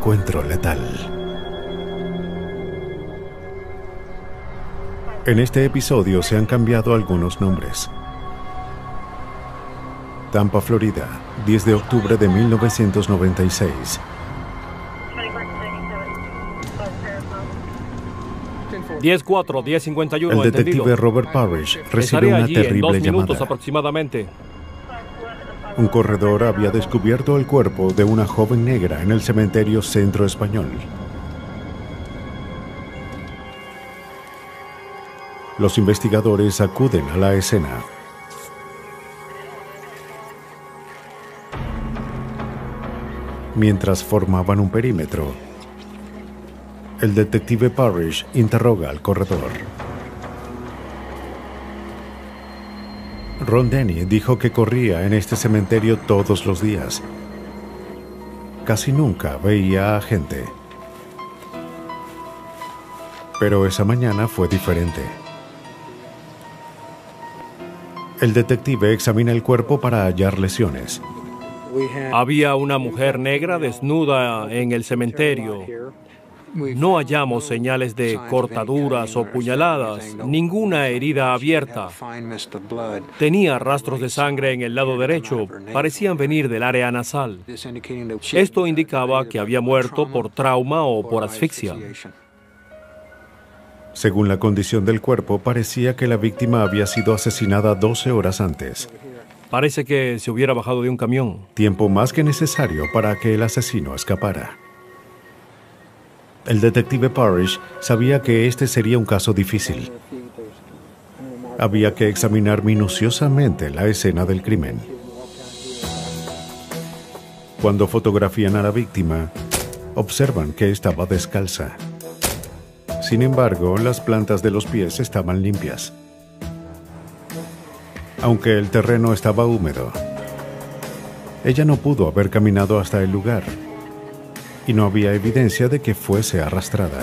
encuentro letal. En este episodio se han cambiado algunos nombres. Tampa, Florida, 10 de octubre de 1996. 10-4, 10-51, El detective Robert Parrish recibe Estaré una allí en terrible dos minutos llamada. aproximadamente. Un corredor había descubierto el cuerpo de una joven negra en el cementerio Centro Español. Los investigadores acuden a la escena. Mientras formaban un perímetro, el detective Parrish interroga al corredor. Ron Denny dijo que corría en este cementerio todos los días. Casi nunca veía a gente. Pero esa mañana fue diferente. El detective examina el cuerpo para hallar lesiones. Había una mujer negra desnuda en el cementerio. No hallamos señales de cortaduras o puñaladas, ninguna herida abierta. Tenía rastros de sangre en el lado derecho, parecían venir del área nasal. Esto indicaba que había muerto por trauma o por asfixia. Según la condición del cuerpo, parecía que la víctima había sido asesinada 12 horas antes, Parece que se hubiera bajado de un camión. tiempo más que necesario para que el asesino escapara. El detective Parrish sabía que este sería un caso difícil. Había que examinar minuciosamente la escena del crimen. Cuando fotografían a la víctima, observan que estaba descalza. Sin embargo, las plantas de los pies estaban limpias. Aunque el terreno estaba húmedo, ella no pudo haber caminado hasta el lugar y no había evidencia de que fuese arrastrada.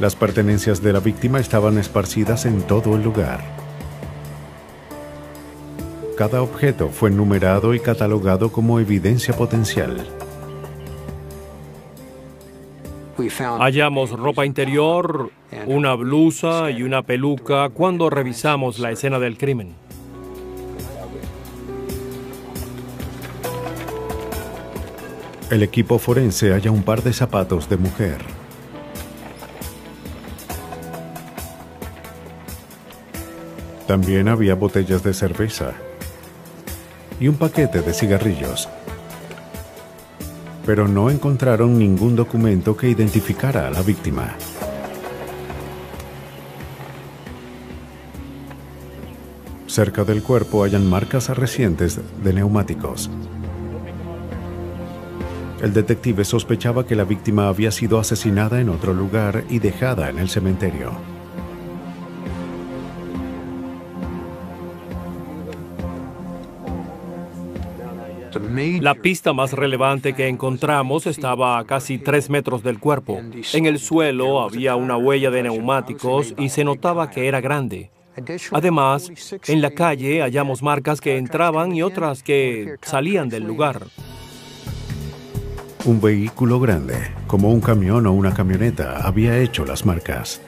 Las pertenencias de la víctima estaban esparcidas en todo el lugar. Cada objeto fue numerado y catalogado como evidencia potencial. Hallamos ropa interior, una blusa y una peluca cuando revisamos la escena del crimen. El equipo forense halla un par de zapatos de mujer. También había botellas de cerveza y un paquete de cigarrillos. Pero no encontraron ningún documento que identificara a la víctima. Cerca del cuerpo hallan marcas recientes de neumáticos. El detective sospechaba que la víctima había sido asesinada en otro lugar y dejada en el cementerio. La pista más relevante que encontramos estaba a casi tres metros del cuerpo. En el suelo había una huella de neumáticos y se notaba que era grande. Además, en la calle hallamos marcas que entraban y otras que salían del lugar. Un vehículo grande, como un camión o una camioneta, había hecho las marcas.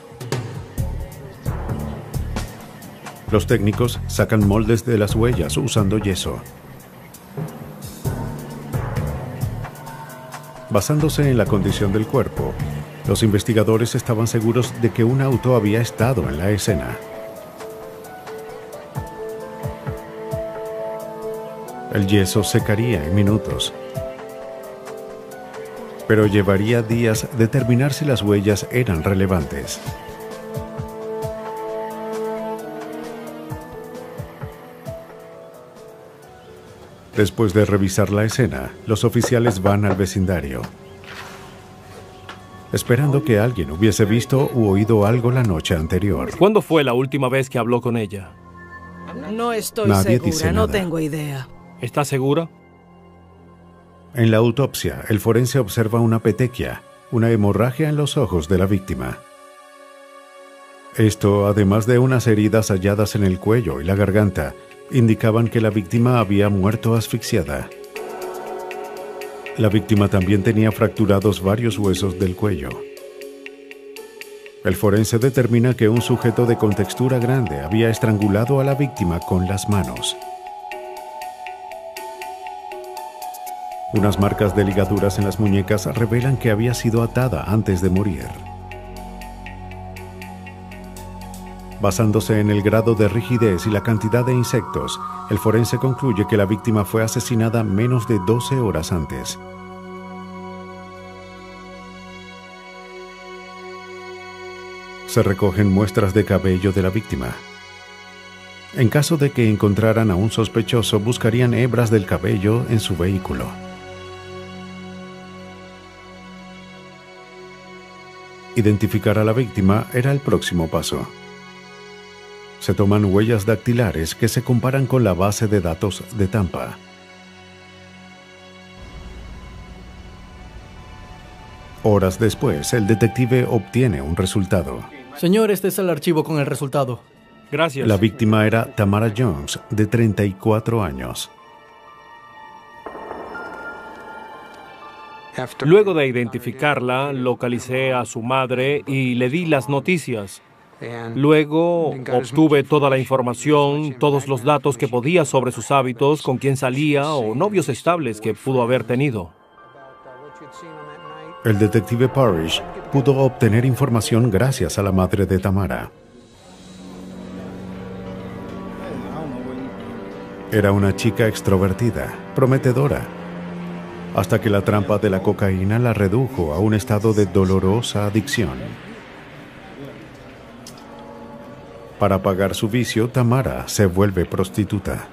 Los técnicos sacan moldes de las huellas usando yeso. Basándose en la condición del cuerpo, los investigadores estaban seguros de que un auto había estado en la escena. El yeso secaría en minutos, pero llevaría días determinar si las huellas eran relevantes. Después de revisar la escena, los oficiales van al vecindario, esperando que alguien hubiese visto u oído algo la noche anterior. ¿Cuándo fue la última vez que habló con ella? No estoy Nadie dice segura, no tengo idea. ¿Está segura? En la autopsia, el forense observa una petequia, una hemorragia en los ojos de la víctima. Esto, además de unas heridas halladas en el cuello y la garganta, indicaban que la víctima había muerto asfixiada. La víctima también tenía fracturados varios huesos del cuello. El forense determina que un sujeto de contextura grande había estrangulado a la víctima con las manos. Unas marcas de ligaduras en las muñecas revelan que había sido atada antes de morir. Basándose en el grado de rigidez y la cantidad de insectos, el forense concluye que la víctima fue asesinada menos de 12 horas antes. Se recogen muestras de cabello de la víctima. En caso de que encontraran a un sospechoso, buscarían hebras del cabello en su vehículo. Identificar a la víctima era el próximo paso. Se toman huellas dactilares que se comparan con la base de datos de Tampa. Horas después, el detective obtiene un resultado. Señor, este es el archivo con el resultado. Gracias. La víctima era Tamara Jones, de 34 años. Luego de identificarla, localicé a su madre y le di las noticias. Luego obtuve toda la información, todos los datos que podía sobre sus hábitos, con quién salía o novios estables que pudo haber tenido. El detective Parrish pudo obtener información gracias a la madre de Tamara. Era una chica extrovertida, prometedora, hasta que la trampa de la cocaína la redujo a un estado de dolorosa adicción. Para pagar su vicio, Tamara se vuelve prostituta.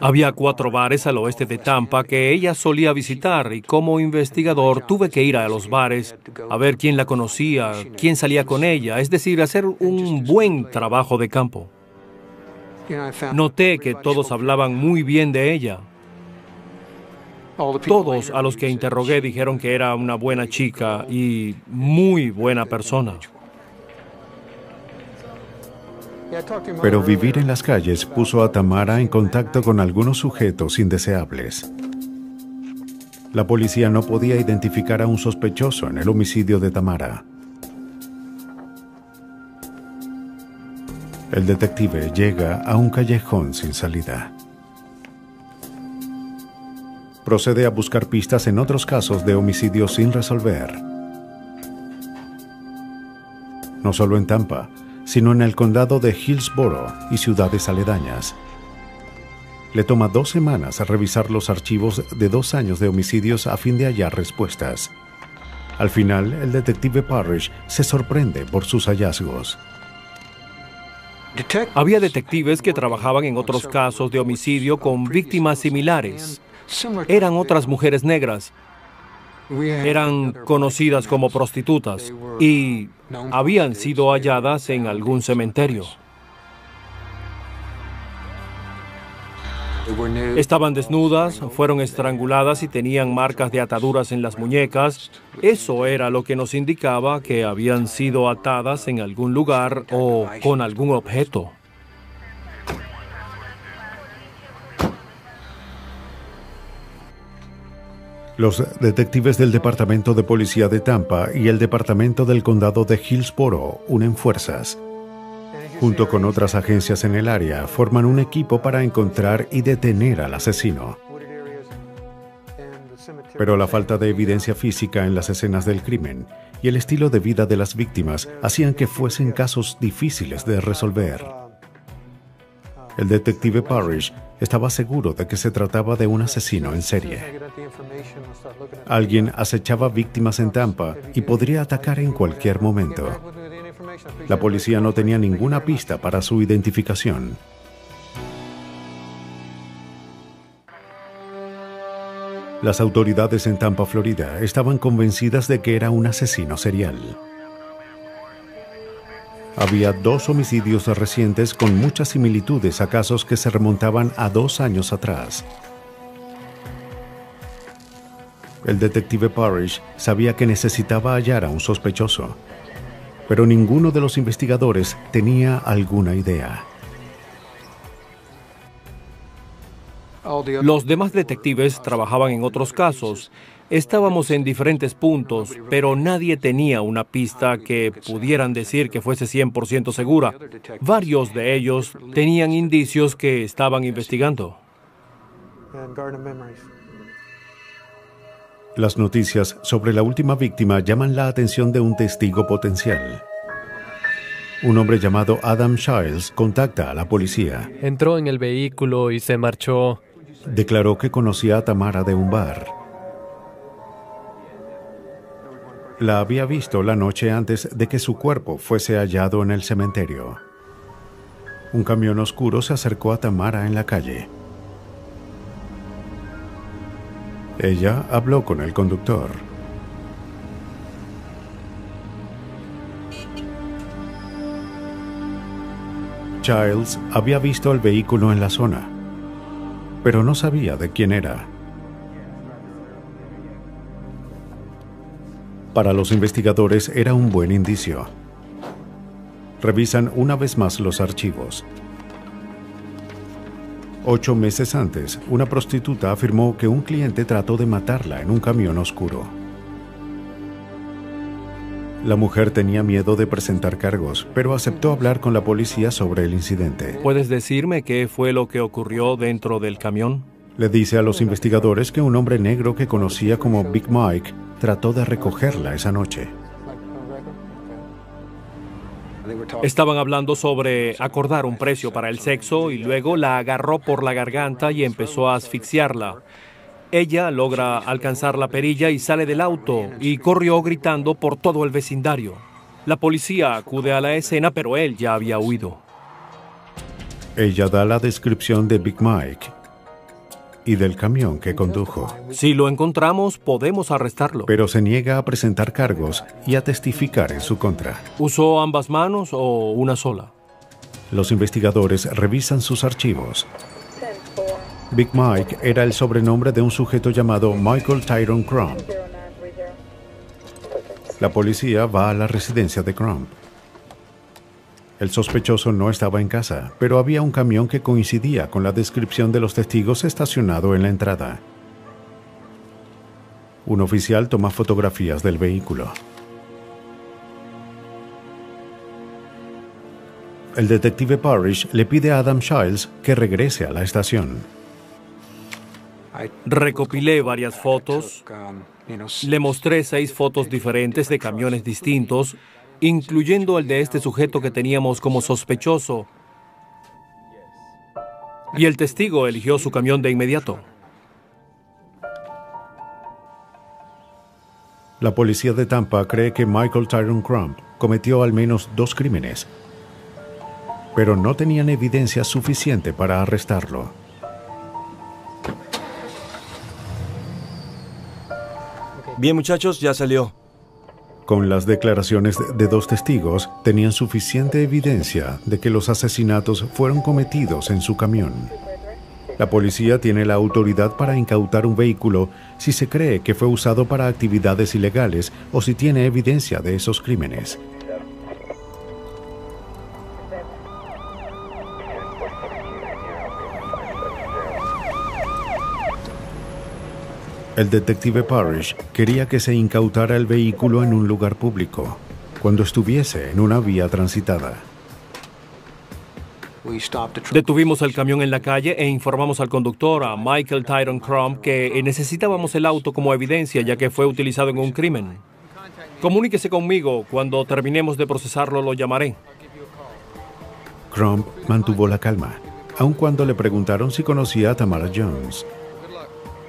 Había cuatro bares al oeste de Tampa que ella solía visitar y como investigador tuve que ir a los bares a ver quién la conocía, quién salía con ella, es decir, hacer un buen trabajo de campo. Noté que todos hablaban muy bien de ella. Todos a los que interrogué dijeron que era una buena chica y muy buena persona. Pero vivir en las calles puso a Tamara en contacto con algunos sujetos indeseables. La policía no podía identificar a un sospechoso en el homicidio de Tamara. El detective llega a un callejón sin salida. Procede a buscar pistas en otros casos de homicidios sin resolver. No solo en Tampa, sino en el condado de Hillsborough y ciudades aledañas. Le toma dos semanas a revisar los archivos de dos años de homicidios a fin de hallar respuestas. Al final, el detective Parrish se sorprende por sus hallazgos. Había detectives que trabajaban en otros casos de homicidio con víctimas similares. Eran otras mujeres negras. Eran conocidas como prostitutas y habían sido halladas en algún cementerio. Estaban desnudas, fueron estranguladas y tenían marcas de ataduras en las muñecas. Eso era lo que nos indicaba que habían sido atadas en algún lugar o con algún objeto. Los detectives del Departamento de Policía de Tampa y el Departamento del Condado de Hillsborough unen fuerzas. Junto con otras agencias en el área, forman un equipo para encontrar y detener al asesino. Pero la falta de evidencia física en las escenas del crimen y el estilo de vida de las víctimas hacían que fuesen casos difíciles de resolver. El detective Parrish estaba seguro de que se trataba de un asesino en serie. Alguien acechaba víctimas en Tampa y podría atacar en cualquier momento. La policía no tenía ninguna pista para su identificación. Las autoridades en Tampa, Florida, estaban convencidas de que era un asesino serial. Había dos homicidios recientes con muchas similitudes a casos que se remontaban a dos años atrás. El detective Parrish sabía que necesitaba hallar a un sospechoso, pero ninguno de los investigadores tenía alguna idea. Los demás detectives trabajaban en otros casos Estábamos en diferentes puntos, pero nadie tenía una pista que pudieran decir que fuese 100% segura. Varios de ellos tenían indicios que estaban investigando. Las noticias sobre la última víctima llaman la atención de un testigo potencial. Un hombre llamado Adam Shiles contacta a la policía. Entró en el vehículo y se marchó. Declaró que conocía a Tamara de un bar. La había visto la noche antes de que su cuerpo fuese hallado en el cementerio. Un camión oscuro se acercó a Tamara en la calle. Ella habló con el conductor. Childs había visto el vehículo en la zona, pero no sabía de quién era. Para los investigadores era un buen indicio. Revisan una vez más los archivos. Ocho meses antes, una prostituta afirmó que un cliente trató de matarla en un camión oscuro. La mujer tenía miedo de presentar cargos, pero aceptó hablar con la policía sobre el incidente. ¿Puedes decirme qué fue lo que ocurrió dentro del camión? Le dice a los investigadores que un hombre negro que conocía como Big Mike trató de recogerla esa noche. Estaban hablando sobre acordar un precio para el sexo y luego la agarró por la garganta y empezó a asfixiarla. Ella logra alcanzar la perilla y sale del auto y corrió gritando por todo el vecindario. La policía acude a la escena, pero él ya había huido. Ella da la descripción de Big Mike y del camión que condujo. Si lo encontramos, podemos arrestarlo. Pero se niega a presentar cargos y a testificar en su contra. ¿Usó ambas manos o una sola? Los investigadores revisan sus archivos Big Mike era el sobrenombre de un sujeto llamado Michael Tyrone Crump. La policía va a la residencia de Crump. El sospechoso no estaba en casa, pero había un camión que coincidía con la descripción de los testigos estacionado en la entrada. Un oficial toma fotografías del vehículo. El detective Parrish le pide a Adam Shiles que regrese a la estación. Recopilé varias fotos. Le mostré seis fotos diferentes de camiones distintos, incluyendo el de este sujeto que teníamos como sospechoso. Y el testigo eligió su camión de inmediato. La policía de Tampa cree que Michael Tyrone Crump cometió al menos dos crímenes, pero no tenían evidencia suficiente para arrestarlo. Bien muchachos, ya salió. Con las declaraciones de dos testigos, tenían suficiente evidencia de que los asesinatos fueron cometidos en su camión. La policía tiene la autoridad para incautar un vehículo si se cree que fue usado para actividades ilegales o si tiene evidencia de esos crímenes. El detective Parrish quería que se incautara el vehículo en un lugar público, cuando estuviese en una vía transitada. Detuvimos el camión en la calle e informamos al conductor, a Michael Tyrone Crump, que necesitábamos el auto como evidencia ya que fue utilizado en un crimen. Comuníquese conmigo, cuando terminemos de procesarlo lo llamaré. Crump mantuvo la calma, aun cuando le preguntaron si conocía a Tamara Jones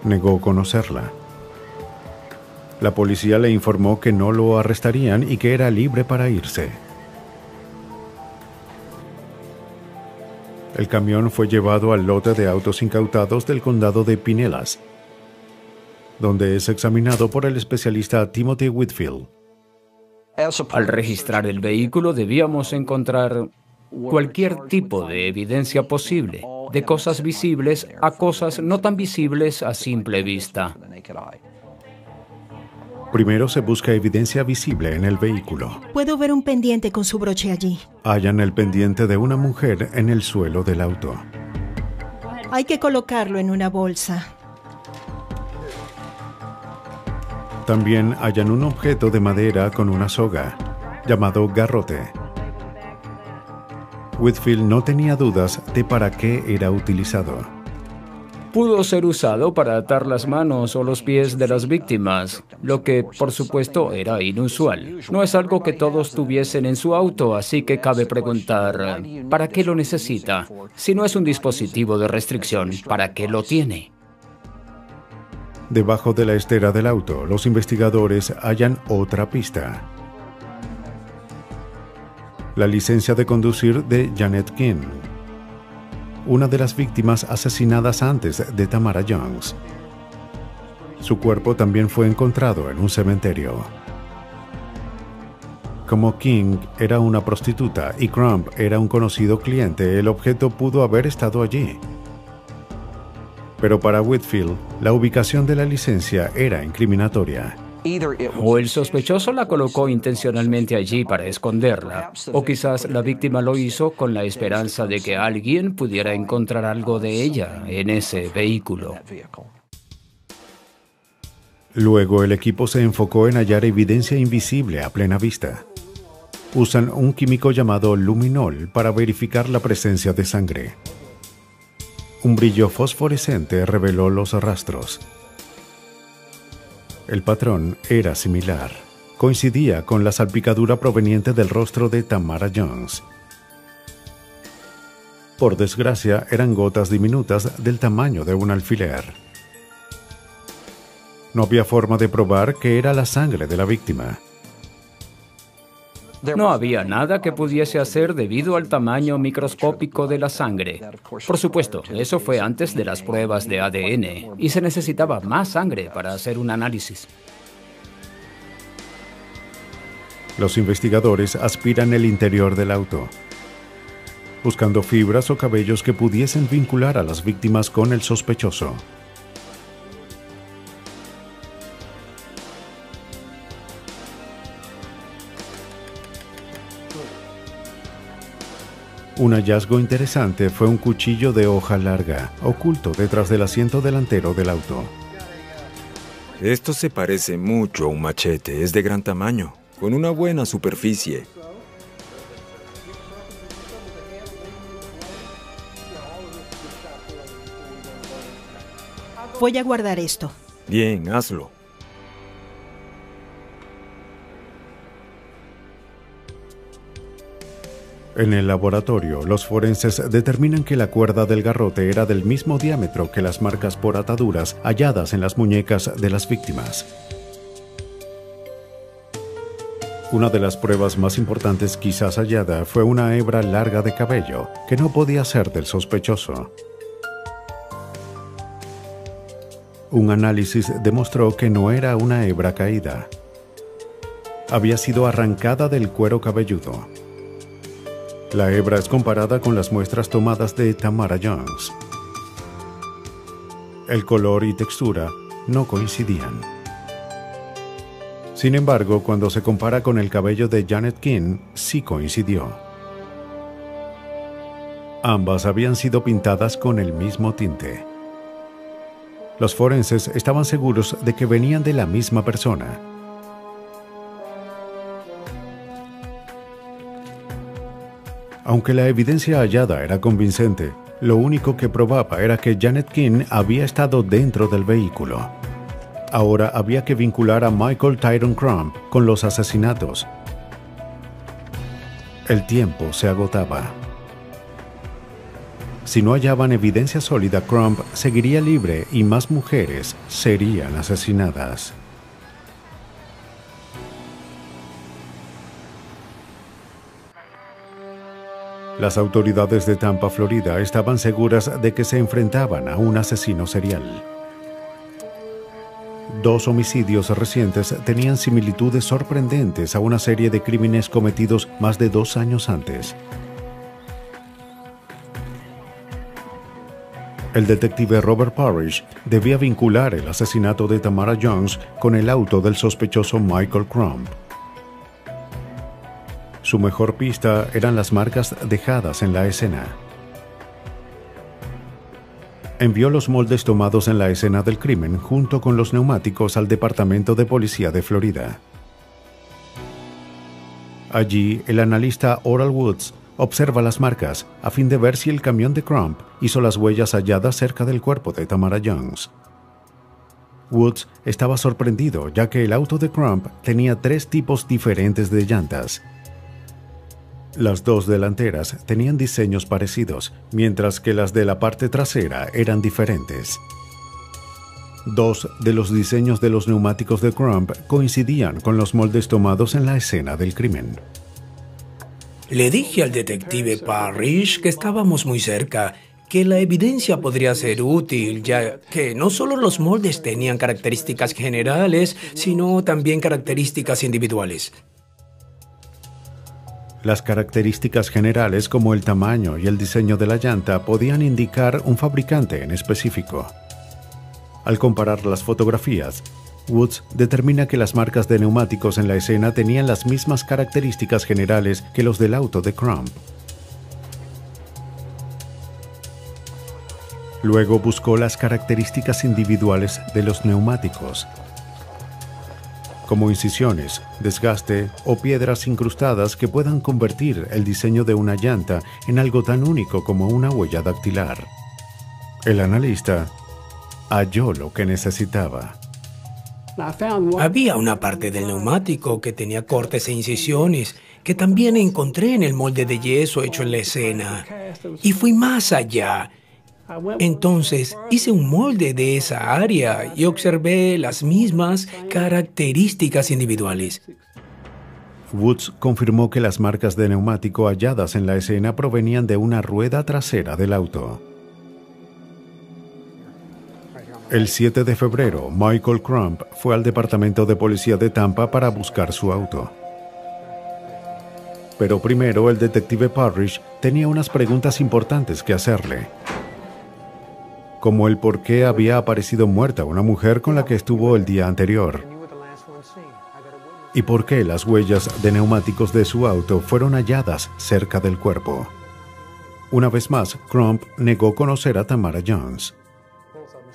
negó conocerla. La policía le informó que no lo arrestarían y que era libre para irse. El camión fue llevado al lote de autos incautados del condado de Pinellas, donde es examinado por el especialista Timothy Whitfield. Al registrar el vehículo debíamos encontrar cualquier tipo de evidencia posible, de cosas visibles a cosas no tan visibles a simple vista. Primero se busca evidencia visible en el vehículo. Puedo ver un pendiente con su broche allí. Hallan el pendiente de una mujer en el suelo del auto. Hay que colocarlo en una bolsa. También hallan un objeto de madera con una soga, llamado garrote. Whitfield no tenía dudas de para qué era utilizado pudo ser usado para atar las manos o los pies de las víctimas, lo que por supuesto era inusual. No es algo que todos tuviesen en su auto, así que cabe preguntar, ¿para qué lo necesita? Si no es un dispositivo de restricción, ¿para qué lo tiene? Debajo de la estera del auto, los investigadores hallan otra pista. La licencia de conducir de Janet King, una de las víctimas asesinadas antes de Tamara Jones. Su cuerpo también fue encontrado en un cementerio. Como King era una prostituta y Crump era un conocido cliente, el objeto pudo haber estado allí. Pero para Whitfield, la ubicación de la licencia era incriminatoria. O el sospechoso la colocó intencionalmente allí para esconderla, o quizás la víctima lo hizo con la esperanza de que alguien pudiera encontrar algo de ella en ese vehículo. Luego el equipo se enfocó en hallar evidencia invisible a plena vista. Usan un químico llamado luminol para verificar la presencia de sangre. Un brillo fosforescente reveló los rastros. El patrón era similar. Coincidía con la salpicadura proveniente del rostro de Tamara Jones. Por desgracia, eran gotas diminutas del tamaño de un alfiler. No había forma de probar que era la sangre de la víctima. No había nada que pudiese hacer debido al tamaño microscópico de la sangre. Por supuesto, eso fue antes de las pruebas de ADN y se necesitaba más sangre para hacer un análisis. Los investigadores aspiran el interior del auto, buscando fibras o cabellos que pudiesen vincular a las víctimas con el sospechoso. Un hallazgo interesante fue un cuchillo de hoja larga, oculto detrás del asiento delantero del auto. Esto se parece mucho a un machete, es de gran tamaño, con una buena superficie. Voy a guardar esto. Bien, hazlo. En el laboratorio, los forenses determinan que la cuerda del garrote era del mismo diámetro que las marcas por ataduras halladas en las muñecas de las víctimas. Una de las pruebas más importantes quizás hallada fue una hebra larga de cabello, que no podía ser del sospechoso. Un análisis demostró que no era una hebra caída. Había sido arrancada del cuero cabelludo. La hebra es comparada con las muestras tomadas de Tamara Jones. El color y textura no coincidían. Sin embargo, cuando se compara con el cabello de Janet King, sí coincidió. Ambas habían sido pintadas con el mismo tinte. Los forenses estaban seguros de que venían de la misma persona, Aunque la evidencia hallada era convincente, lo único que probaba era que Janet King había estado dentro del vehículo. Ahora había que vincular a Michael Tyrone Crump con los asesinatos. El tiempo se agotaba. Si no hallaban evidencia sólida, Crump seguiría libre y más mujeres serían asesinadas. Las autoridades de Tampa, Florida, estaban seguras de que se enfrentaban a un asesino serial. Dos homicidios recientes tenían similitudes sorprendentes a una serie de crímenes cometidos más de dos años antes. El detective Robert Parrish debía vincular el asesinato de Tamara Jones con el auto del sospechoso Michael Crump. Su mejor pista eran las marcas dejadas en la escena. envió los moldes tomados en la escena del crimen junto con los neumáticos al Departamento de Policía de Florida. Allí, el analista Oral Woods observa las marcas a fin de ver si el camión de Crump hizo las huellas halladas cerca del cuerpo de Tamara Jones. Woods estaba sorprendido ya que el auto de Crump tenía tres tipos diferentes de llantas. Las dos delanteras tenían diseños parecidos, mientras que las de la parte trasera eran diferentes. Dos de los diseños de los neumáticos de Crump coincidían con los moldes tomados en la escena del crimen. Le dije al detective Parrish que estábamos muy cerca, que la evidencia podría ser útil, ya que no solo los moldes tenían características generales, sino también características individuales. Las características generales como el tamaño y el diseño de la llanta podían indicar un fabricante en específico. Al comparar las fotografías, Woods determina que las marcas de neumáticos en la escena tenían las mismas características generales que los del auto de Crump. Luego buscó las características individuales de los neumáticos, como incisiones, desgaste o piedras incrustadas que puedan convertir el diseño de una llanta en algo tan único como una huella dactilar. El analista halló lo que necesitaba. Había una parte del neumático que tenía cortes e incisiones que también encontré en el molde de yeso hecho en la escena. Y fui más allá. Entonces hice un molde de esa área y observé las mismas características individuales. Woods confirmó que las marcas de neumático halladas en la escena provenían de una rueda trasera del auto. El 7 de febrero, Michael Crump fue al Departamento de Policía de Tampa para buscar su auto. Pero primero el detective Parrish tenía unas preguntas importantes que hacerle. Como el por qué había aparecido muerta una mujer con la que estuvo el día anterior. Y por qué las huellas de neumáticos de su auto fueron halladas cerca del cuerpo. Una vez más, Crump negó conocer a Tamara Jones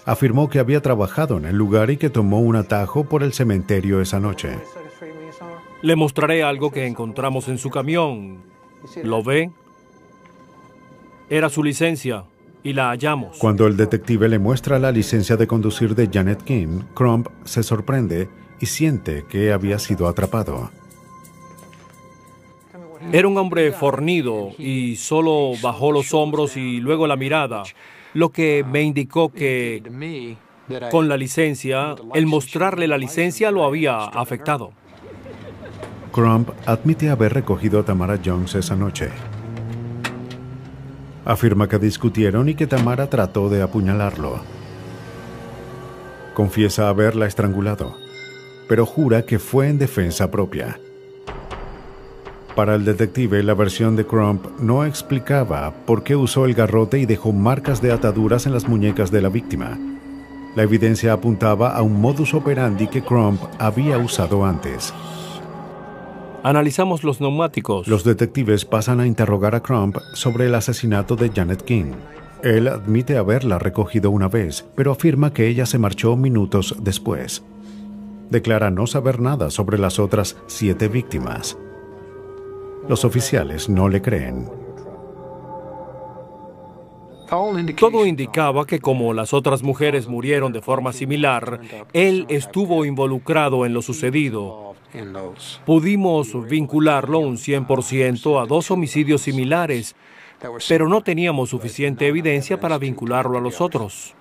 afirmó que había trabajado en el lugar y que tomó un atajo por el cementerio esa noche. Le mostraré algo que encontramos en su camión. ¿Lo ve? Era su licencia y la hallamos. Cuando el detective le muestra la licencia de conducir de Janet King, Crump se sorprende y siente que había sido atrapado. Era un hombre fornido y solo bajó los hombros y luego la mirada lo que me indicó que con la licencia, el mostrarle la licencia lo había afectado. Crump admite haber recogido a Tamara Jones esa noche. Afirma que discutieron y que Tamara trató de apuñalarlo. Confiesa haberla estrangulado, pero jura que fue en defensa propia. Para el detective, la versión de Crump no explicaba por qué usó el garrote y dejó marcas de ataduras en las muñecas de la víctima. La evidencia apuntaba a un modus operandi que Crump había usado antes. Analizamos los neumáticos. Los detectives pasan a interrogar a Crump sobre el asesinato de Janet King. Él admite haberla recogido una vez, pero afirma que ella se marchó minutos después. Declara no saber nada sobre las otras siete víctimas. Los oficiales no le creen. Todo indicaba que como las otras mujeres murieron de forma similar, él estuvo involucrado en lo sucedido. Pudimos vincularlo un 100% a dos homicidios similares, pero no teníamos suficiente evidencia para vincularlo a los otros.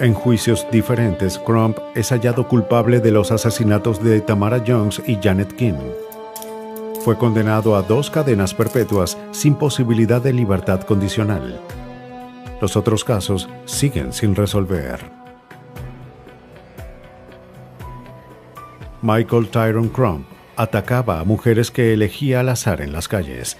En juicios diferentes, Crump es hallado culpable de los asesinatos de Tamara Jones y Janet King fue condenado a dos cadenas perpetuas sin posibilidad de libertad condicional. Los otros casos siguen sin resolver. Michael Tyrone Crump atacaba a mujeres que elegía al azar en las calles